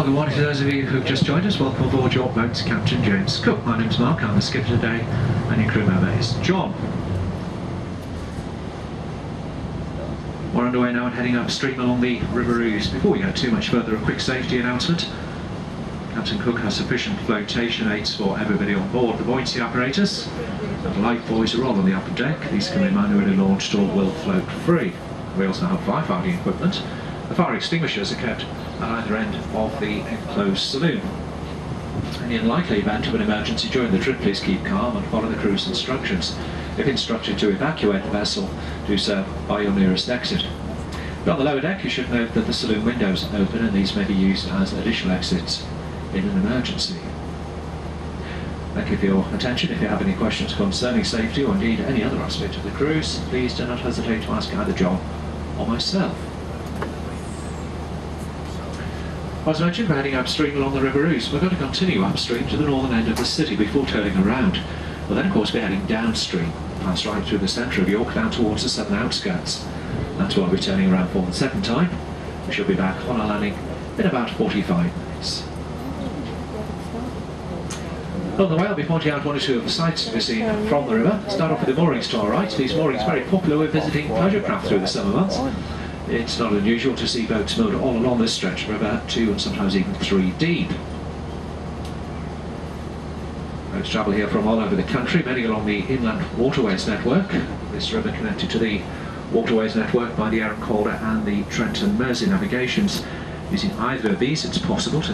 Well, good morning to those of you who've just joined us. Welcome aboard your boat, Captain James Cook. My name's Mark, I'm the skipper today, and your crew member is John. We're underway now and heading upstream along the River Ouse. Before we go too much further, a quick safety announcement. Captain Cook has sufficient flotation aids for everybody on board the buoyancy apparatus. And life buoys are all on the upper deck. These can be manually launched or will float free. We also have firefighting equipment. The fire extinguishers are kept at either end of the enclosed saloon. In the unlikely event of an emergency during the trip, please keep calm and follow the crew's instructions. If instructed to evacuate the vessel, do so by your nearest exit. But on the lower deck, you should note that the saloon windows are open and these may be used as additional exits in an emergency. Thank you for your attention. If you have any questions concerning safety or indeed any other aspect of the cruise, please do not hesitate to ask either John or myself. As mentioned, heading upstream along the River Ouse. We're going to continue upstream to the northern end of the city before turning around. We'll then, of course, be heading downstream, pass right through the centre of York down towards the southern outskirts. That's why we're turning around for the second time. We shall be back on our landing in about 45 minutes. On the way, I'll be pointing out one or two of the sights to be seen from the river. Start off with the moorings to our right. These moorings are very popular with visiting pleasure craft through the summer months. It's not unusual to see boats moored all along this stretch for about two and sometimes even three deep. Boats travel here from all over the country, many along the Inland Waterways Network. This river connected to the Waterways Network by the Aire and Calder and the Trent and Mersey navigations. Using either of these, it's possible to